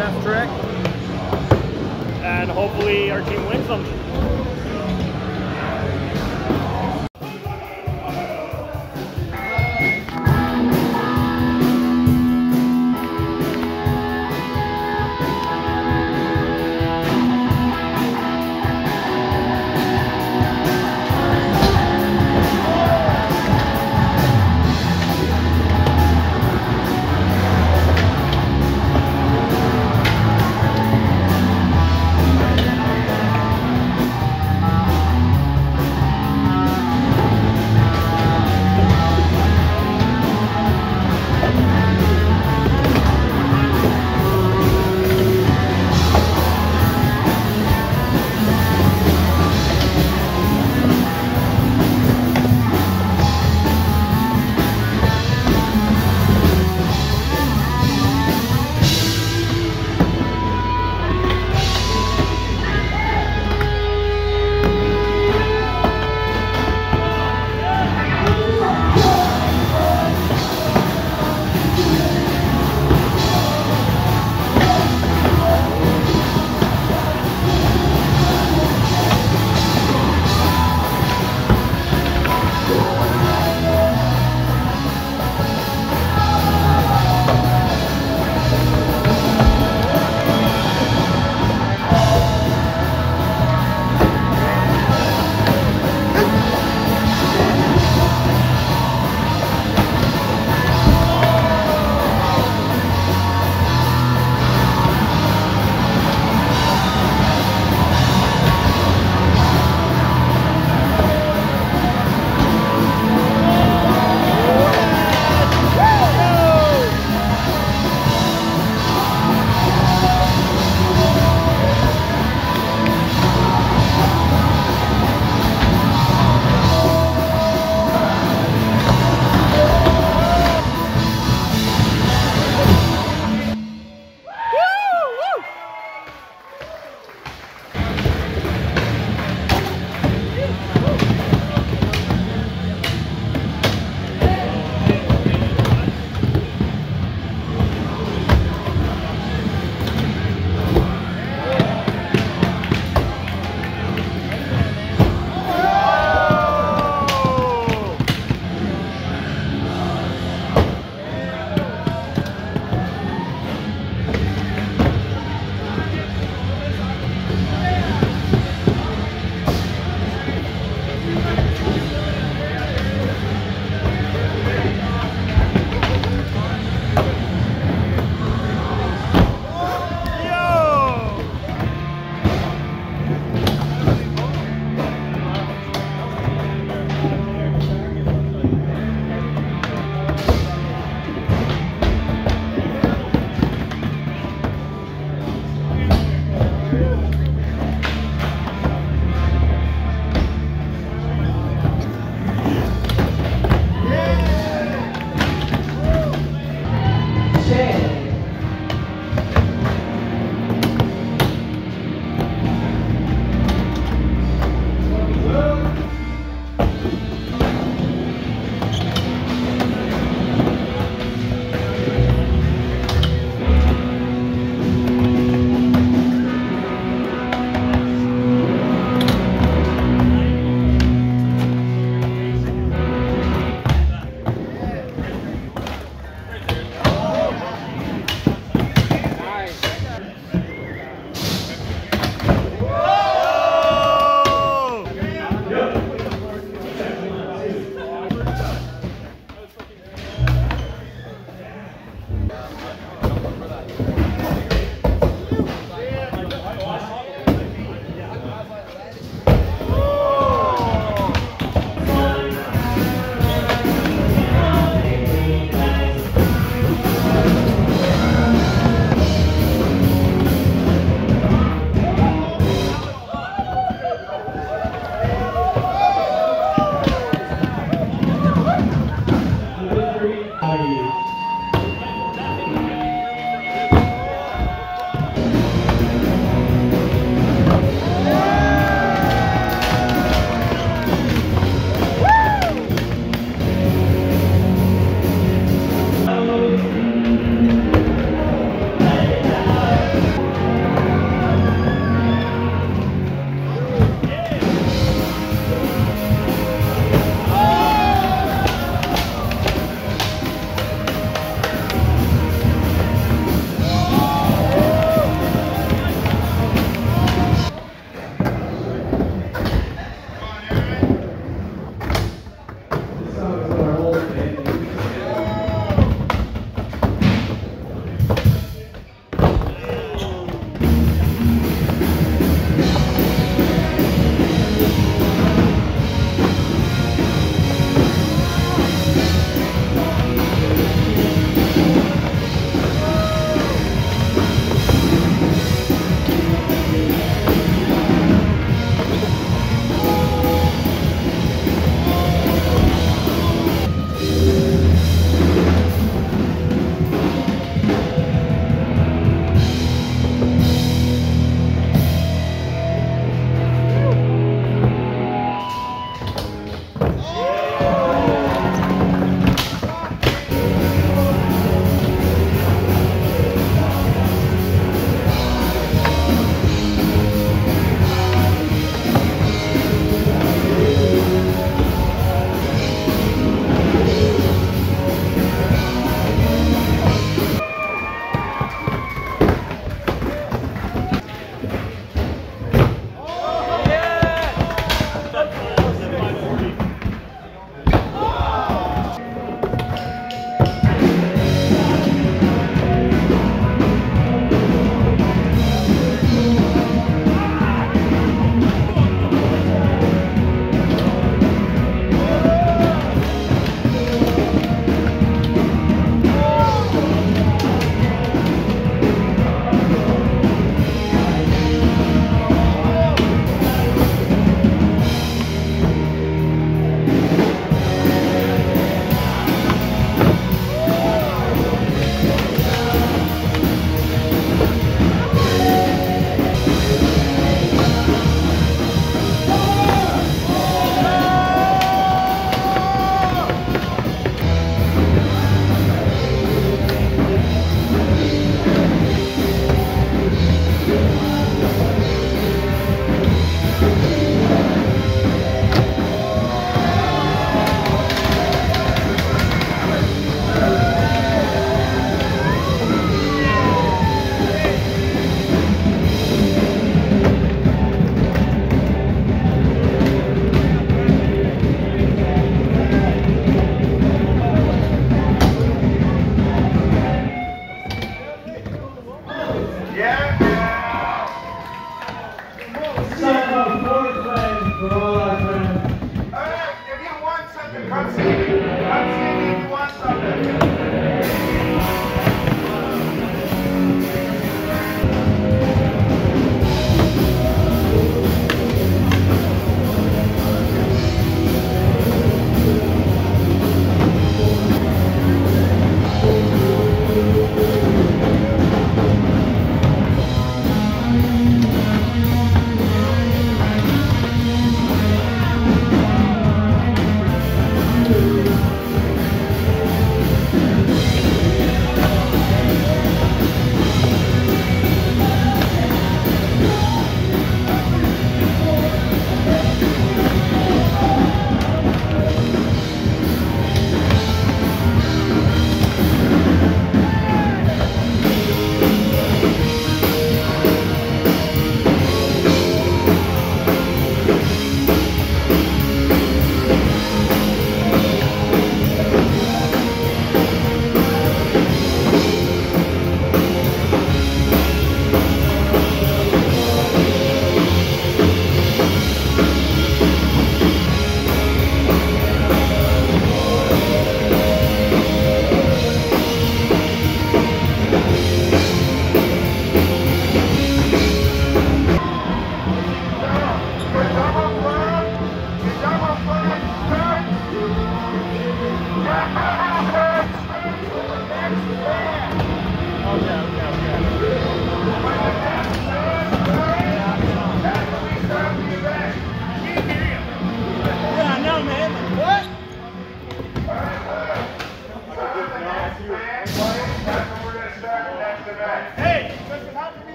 best trick, and hopefully our team wins something.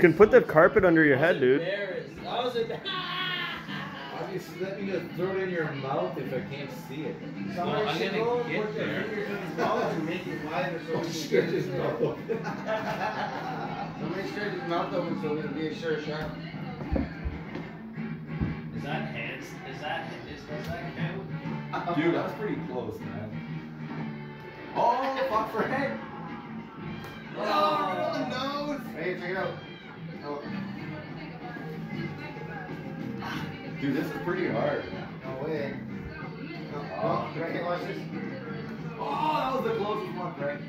Can put the carpet under your head, dude. embarrassed. I was embarrassed. Obviously, let me just throw it in your mouth if I can't see it. Somebody I'm gonna go get there. fingers in his mouth and make it wider so Oh, we can shit, get his his mouth mouth. open. Somebody stretch his mouth open so we can be a sure shot. Is that hands? Is that is does that count? Dude, that was pretty close, man. Oh, fuck for head. Oh, no! Hey, check it out. Oh, Dude, this is pretty hard. no way. No, no, right here, watch this. Oh, that was the closest one, Frank.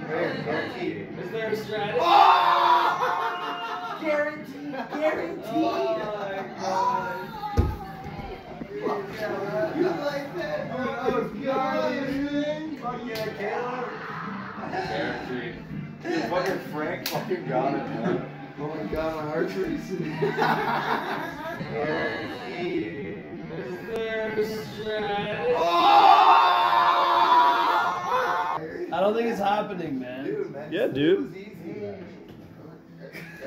Right guaranteed. Is there a strategy? Oh! Guaranteed, guaranteed. Oh my god. You like that? Oh, that was good. Fuck yeah, Caleb. Guaranteed. Dude, fucking Frank fucking got it, man. Oh my god, my heart's racing. Guaranteed. Is there a oh! strategy? I don't think it's happening, man. Dude, man. Yeah, dude.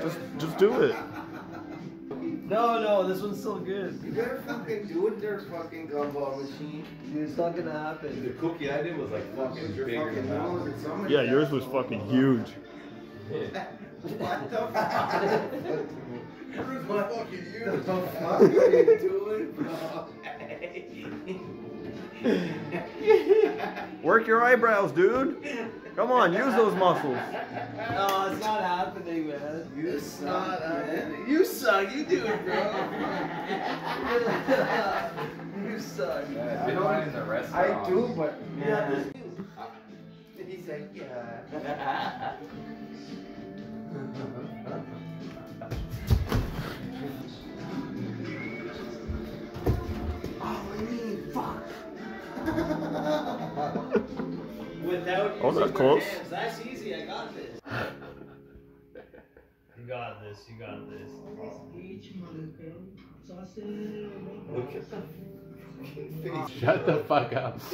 Just, just do it. No, no, this one's still good. You better fucking do it there, fucking gumball machine. Dude, it's not gonna happen. The cookie I did was like fucking Your bigger fucking than nose that. and so much Yeah, yours was fucking huge. What the fuck? Yours was fucking huge. What the fuck are you doing, bro? Work your eyebrows, dude. Come on, use those muscles. No, it's not happening, man. You suck, man. You suck. You do it, bro. you suck. Yeah, I did mine in the restaurant. I do, but Yeah. He's like, yeah. oh, what do you mean? Fuck. Without using that's their close. hands. That's easy. I got this. You got this. You got this. Look at the Shut the fuck up.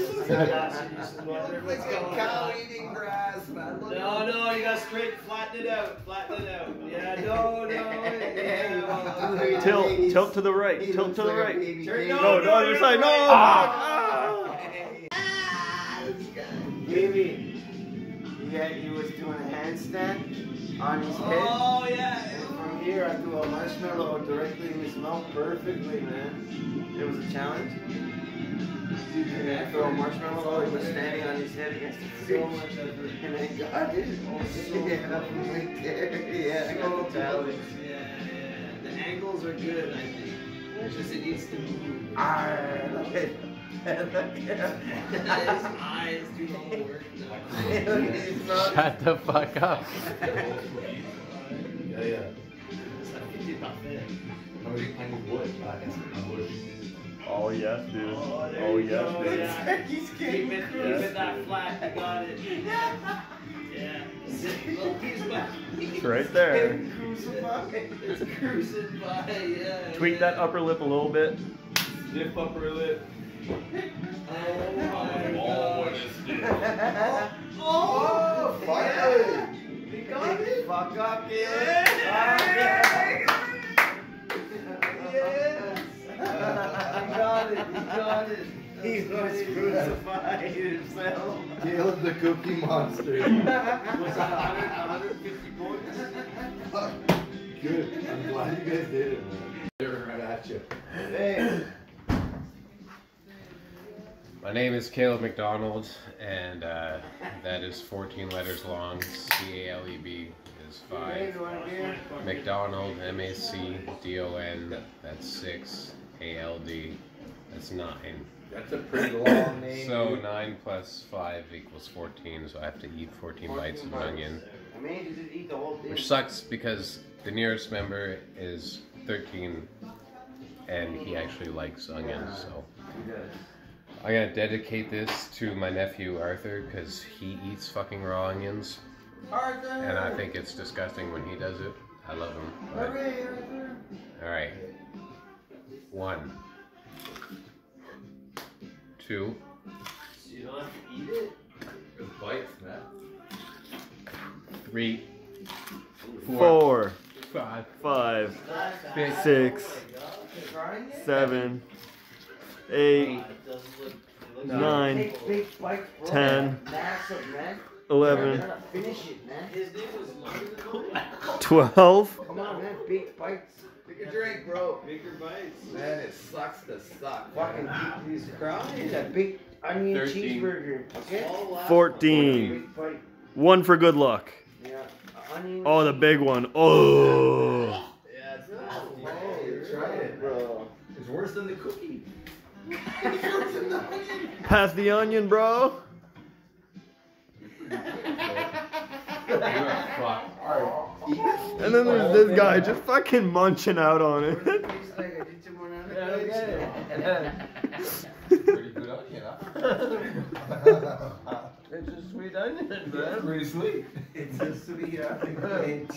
Like a cow eating grass, man. Look No, no, you got straight, flatten it out, flatten it out. Yeah, no, no. yeah. Tilt, tilt to the right, tilt to the like right. Turn- baby. no, No, no, other side, no! Ah! Baby, yeah, he was doing a handstand on his head. Oh, yeah. From here, I threw a marshmallow directly in his mouth perfectly, man. It was a challenge. And I threw a marshmallow, he was standing on his head against the fridge. So much effort. And I got it. yeah, from right there. Yeah, I got the challenge. Yeah, yeah. The angles are good, I think. It's just it needs to move. Ah, look at look His eyes do all the work now. Look at his mouth. Shut the fuck up. yeah, yeah. How many planks of wood? It's a wood. Oh yes, dude. Oh, Oh yes, go, dude. yeah. He's Keep getting it, keep Yes. it that flat. You got it. Yeah. Sit- Look, he's back. It's right there. crucified. It's cruising by, yeah. Tweak yeah. that upper lip a little bit. Stiff upper lip. Oh my oh, god. Oh, oh, finally! He got it. Fuck up, yeah. Yes. Got it. He got it. He was crucified himself. Caleb the cookie monster. Was that 100, 150 points? Good. I'm glad you guys did it, man. They're right at you. Hey. My name is Caleb MacDonald, and uh, that is 14 letters long. C A L E B is five. you want a beer? MacDonald, M A C D O N, that's six. A L D, that's nine. That's a pretty long name. So dude. nine plus five equals 14, so I have to eat 14 bites of an onion. I mean, you just eat the whole thing. Which sucks because the nearest member is 13 and he actually likes onions, so. I'm gonna dedicate this to my nephew Arthur because he eats fucking raw onions. Arthur! And I think it's disgusting when he does it. I love him. but- Hooray, Arthur! Alright. One. Two. So you don't have to eat it? It bites, man. Three. Four. Four. Five. Five. Six. six oh, seven. Eight. Nine. Take big bites, bro. Ten. Massive, man. 11, 12, Take a drink, bro. Bigger bites. Man, it sucks to suck. Fucking deep these It's a big onion Thirteen. cheeseburger. Okay? Fourteen. One for good luck. Yeah. Onion. Oh, the big one. Oh. Yeah, it's nasty. Oh, Try it. bro. It's worse than the cookie. Pass the onion, bro. you are fucked. And then there's this guy just fucking munching out on it. Tastes like a Chiquita banana. Pretty good onion, huh? It's a sweet onion, man. Pretty sweet. It's a sweet uh, onion.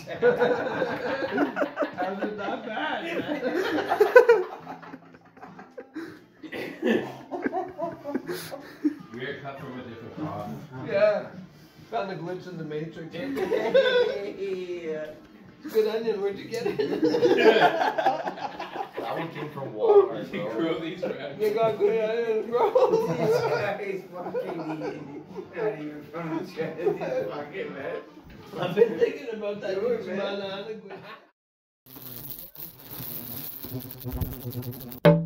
How's it not bad, man? We are cut from a different cloth. Yeah. Found a glitch in the matrix. Good onion, where'd you get it? That one came from Walmart, You bro. grow these rats. you got good onions, bro. These guys fucking eating. Not even from the Chinese fucking man. I've been thinking about that Do it, huge man. banana.